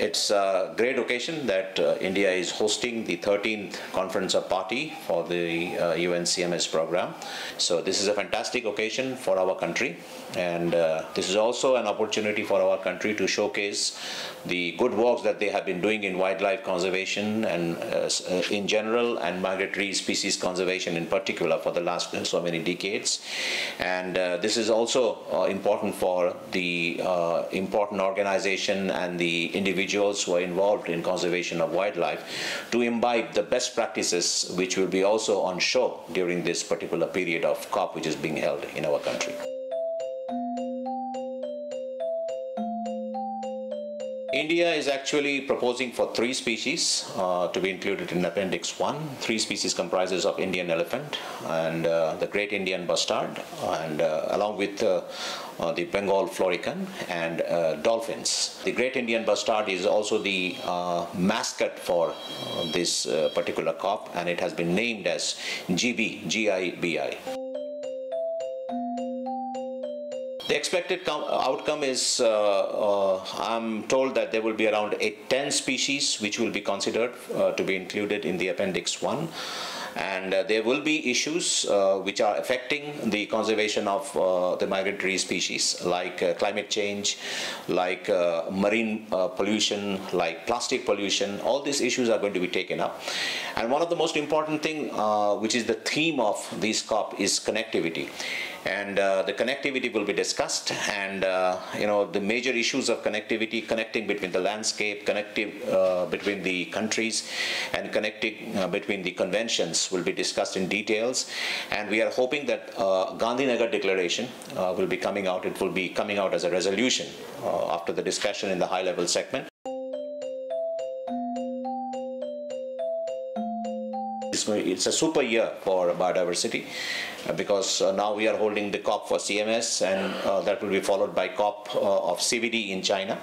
It's a great occasion that uh, India is hosting the 13th Conference of Party for the uh, UNCMS program. So this is a fantastic occasion for our country and uh, this is also an opportunity for our country to showcase the good works that they have been doing in wildlife conservation and uh, uh, in general and migratory species conservation in particular for the last so many decades and uh, this is also uh, important for the uh, important organization and the individuals who are involved in conservation of wildlife to imbibe the best practices which will be also on show during this particular period of COP which is being held in our country. India is actually proposing for three species uh, to be included in Appendix 1. Three species comprises of Indian elephant and uh, the Great Indian Bustard and uh, along with uh, uh, the Bengal florican and uh, dolphins. The Great Indian Bustard is also the mascot for this particular COP and it has been named as Gibi, G-I-B-I. The expected outcome is, uh, uh, I'm told that there will be around eight, 10 species which will be considered uh, to be included in the Appendix 1 and uh, there will be issues uh, which are affecting the conservation of uh, the migratory species like climate change, like marine pollution, like plastic pollution. All these issues are going to be taken up. And one of the most important thing, which is the theme of this COP, is connectivity and uh, the connectivity will be discussed. And uh, you know the major issues of connectivity connecting between the landscape connecting uh, between the countries and connecting uh, between the conventions will be discussed in details. And we are hoping that uh, Gandhinagar declaration uh, will be coming out. It will be coming out as a resolution after the discussion in the high level segment it's a super year for biodiversity uh, because uh, now we are holding the COP for CMS and uh, that will be followed by COP of CBD in China.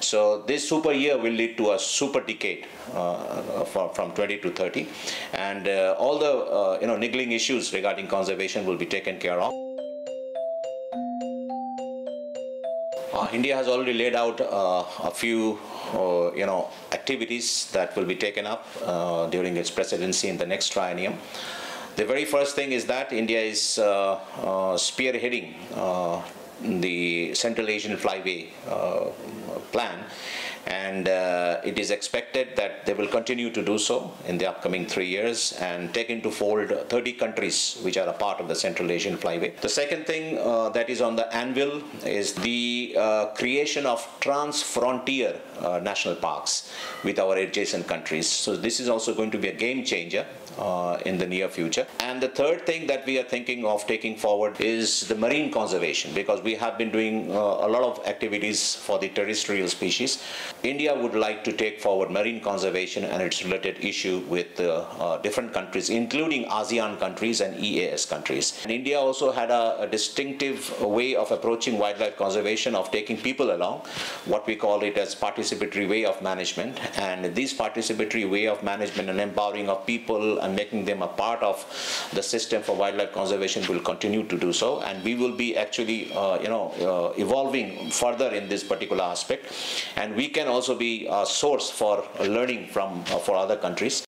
So this super year will lead to a super decade for, from 20 to 30 and all the you know niggling issues regarding conservation will be taken care of. Uh, India has already laid out uh, a few, uh, you know, activities that will be taken up uh, during its presidency in the next triennium. The very first thing is that India is uh, uh, spearheading the Central Asian Flyway plan and uh, it is expected that they will continue to do so in the upcoming three years and take into fold 30 countries which are a part of the Central Asian Flyway. The second thing uh, that is on the anvil is the uh, creation of trans-frontier uh, national parks with our adjacent countries. So this is also going to be a game changer uh, in the near future. And the third thing that we are thinking of taking forward is the marine conservation because we have been doing uh, a lot of activities for the terrestrial species. India would like to take forward marine conservation and its related issue with uh, uh different countries including ASEAN countries and EAS countries. And India also had a, a distinctive way of approaching wildlife conservation of taking people along, what we call it as participatory way of management. And this participatory way of management and empowering of people and making them a part of the system for wildlife conservation will continue to do so. And we will be actually uh, you know uh, evolving further in this particular aspect. And we can also be a source for learning from uh, for other countries